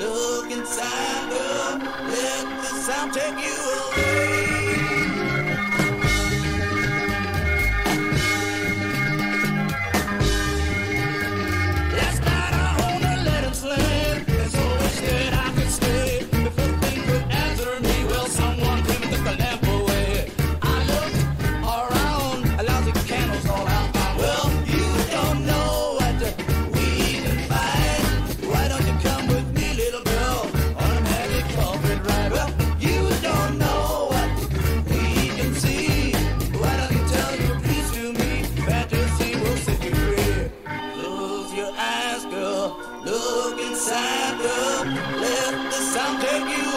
Look inside, girl. Let the sound take you away. take you.